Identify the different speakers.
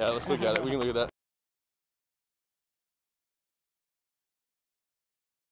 Speaker 1: Yeah, let's look at it. We can look at that.